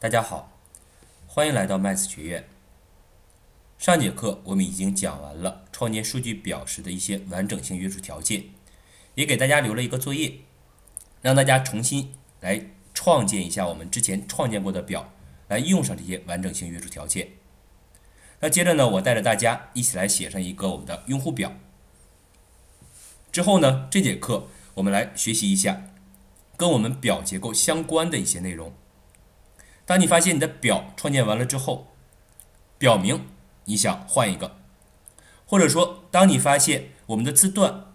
大家好，欢迎来到麦子学院。上节课我们已经讲完了创建数据表时的一些完整性约束条件，也给大家留了一个作业，让大家重新来创建一下我们之前创建过的表，来用上这些完整性约束条件。那接着呢，我带着大家一起来写上一个我们的用户表。之后呢，这节课我们来学习一下跟我们表结构相关的一些内容。当你发现你的表创建完了之后，表明你想换一个，或者说当你发现我们的字段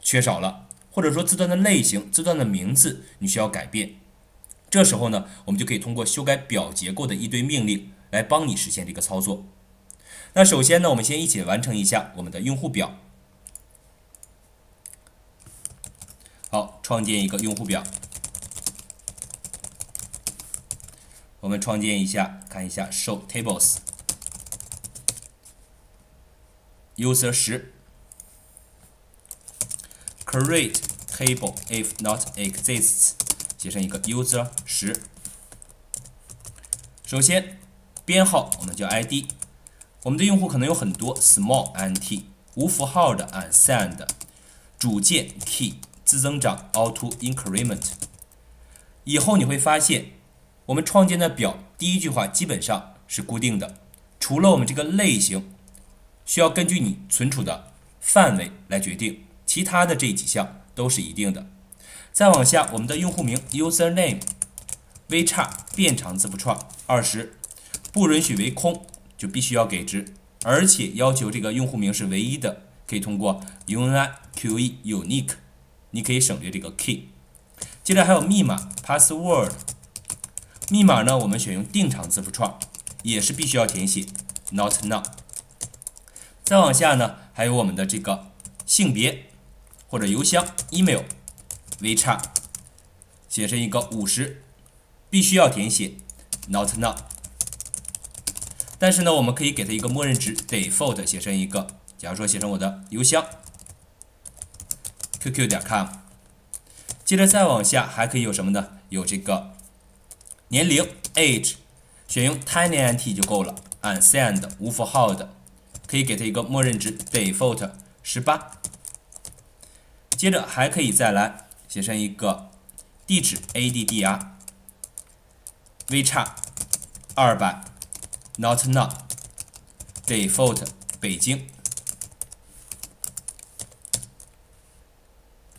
缺少了，或者说字段的类型、字段的名字你需要改变，这时候呢，我们就可以通过修改表结构的一堆命令来帮你实现这个操作。那首先呢，我们先一起完成一下我们的用户表。好，创建一个用户表。我们创建一下，看一下 show tables user 十 create table if not exists 写成一个 user 十。首先编号我们叫 id，我们的用户可能有很多 small int 无符号的 and send 主键 key 自增长 auto increment。以后你会发现。我们创建的表第一句话基本上是固定的，除了我们这个类型需要根据你存储的范围来决定，其他的这几项都是一定的。再往下，我们的用户名 username v 叉变长字符串二十，不允许为空，就必须要给值，而且要求这个用户名是唯一的，可以通过 UNI Q E unique，你可以省略这个 key。接着还有密码 password。密码呢？我们选用定长字符串，也是必须要填写，not now。再往下呢，还有我们的这个性别或者邮箱 email，v 叉写成一个五十，必须要填写，not now。但是呢，我们可以给它一个默认值，default 写成一个，假如说写成我的邮箱，qq 点 com。接着再往下还可以有什么呢？有这个。年龄 age 选用 tinyInt 就够了，unsend 无符号的，可以给它一个默认值 default 十八。接着还可以再来写上一个地址 addr v 叉二百 not now default 北京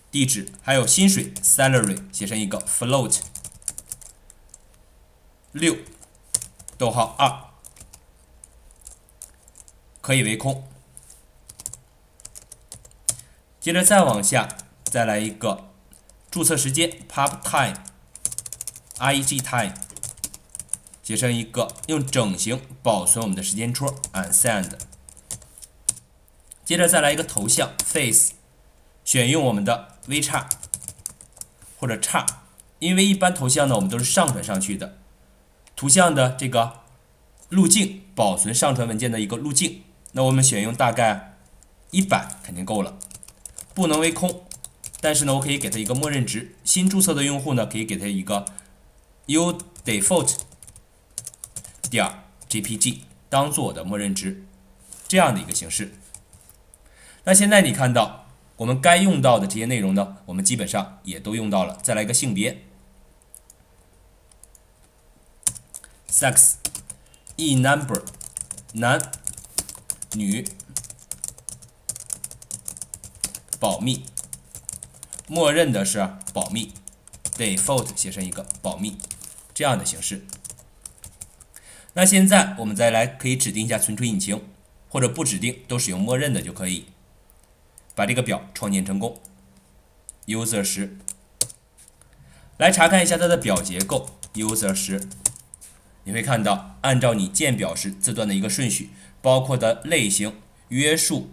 地址，还有薪水 salary 写成一个 float。六，逗号二，可以为空。接着再往下，再来一个注册时间 pub time，ig time，写成一个用整形保存我们的时间戳 unsend。接着再来一个头像 face，选用我们的 v 叉或者叉，因为一般头像呢我们都是上传上去的。图像的这个路径，保存上传文件的一个路径，那我们选用大概一百肯定够了，不能为空。但是呢，我可以给它一个默认值。新注册的用户呢，可以给它一个 udefault 点 jpg 当做我的默认值，这样的一个形式。那现在你看到我们该用到的这些内容呢，我们基本上也都用到了。再来一个性别。Sex. E number. 男女保密，默认的是保密，default 写成一个保密。这样的形式。那现在我们再来可以指定一下存储引擎，或者不指定都使用默认的就可以。把这个表创建成功。user 十。来查看一下它的表结构，user 十。你会看到，按照你建表时字段的一个顺序，包括的类型、约束，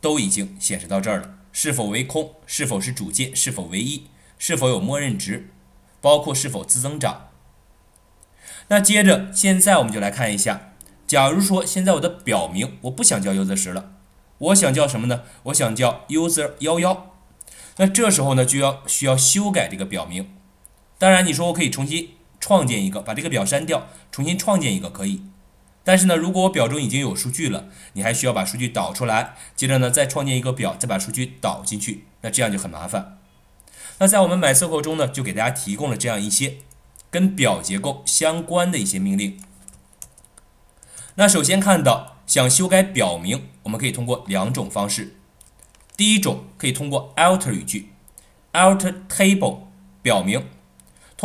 都已经显示到这儿了。是否为空？是否是主键？是否唯一？是否有默认值？包括是否自增长？那接着，现在我们就来看一下，假如说现在我的表名我不想叫 user 十了，我想叫什么呢？我想叫 user 幺幺。那这时候呢，就要需要修改这个表名。当然，你说我可以重新。创建一个，把这个表删掉，重新创建一个可以。但是呢，如果我表中已经有数据了，你还需要把数据导出来，接着呢再创建一个表，再把数据导进去，那这样就很麻烦。那在我们 MySQL 中呢，就给大家提供了这样一些跟表结构相关的一些命令。那首先看到想修改表名，我们可以通过两种方式。第一种可以通过 alter 语句，alter table 表名，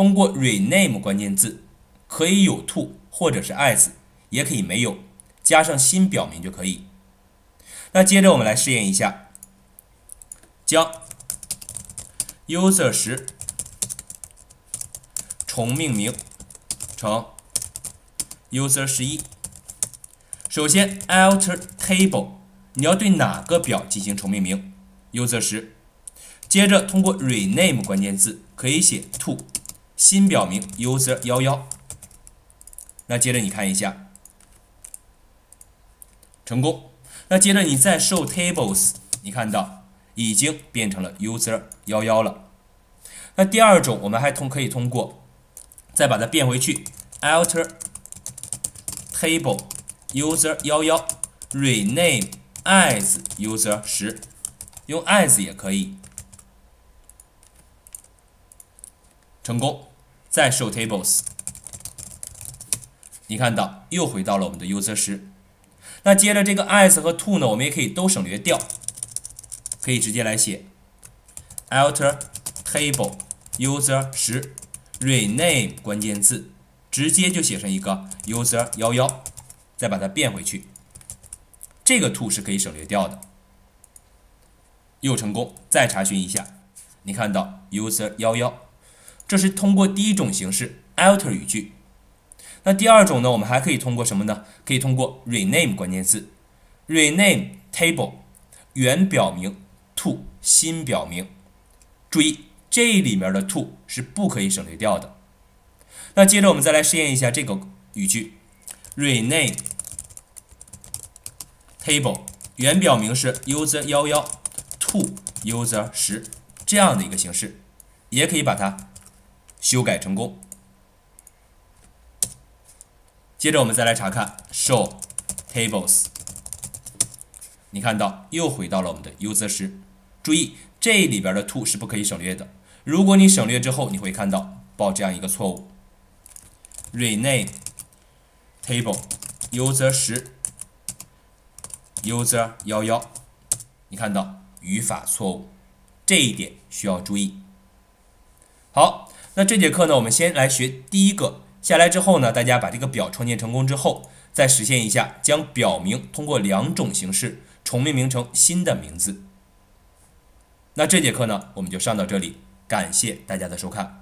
通过 rename 关键字，可以有 to 或者是 as，也可以没有，加上新表名就可以。那接着我们来试验一下，将 user 十重命名成 user 十一。首先 alter table。你要对哪个表进行重命名？user 十，接着通过 rename 关键字可以写 to 新表明 user 幺幺。那接着你看一下，成功。那接着你再 show tables，你看到已经变成了 user 幺幺了。那第二种我们还通可以通过再把它变回去，alter table user 幺幺 rename。as user 十，用 as 也可以成功。再 show tables，你看到又回到了我们的 user 十。那接着这个 as 和 to 呢，我们也可以都省略掉，可以直接来写。alter table user 十 rename 关键字，直接就写成一个 user 幺幺，再把它变回去。这个 to 是可以省略掉的，又成功。再查询一下，你看到 user 幺幺，这是通过第一种形式 alter 语句。那第二种呢？我们还可以通过什么呢？可以通过 rename 关键字，rename table 原表明 to 新表明。注意这里面的 to 是不可以省略掉的。那接着我们再来试验一下这个语句，rename。table 原表明是 user 幺幺 to user 十这样的一个形式，也可以把它修改成功。接着我们再来查看 show tables，你看到又回到了我们的 user 十。注意这里边的 to 是不可以省略的，如果你省略之后，你会看到报这样一个错误：rename table user 十。user 幺幺，你看到语法错误，这一点需要注意。好，那这节课呢，我们先来学第一个。下来之后呢，大家把这个表创建成功之后，再实现一下将表名通过两种形式重命名成新的名字。那这节课呢，我们就上到这里，感谢大家的收看。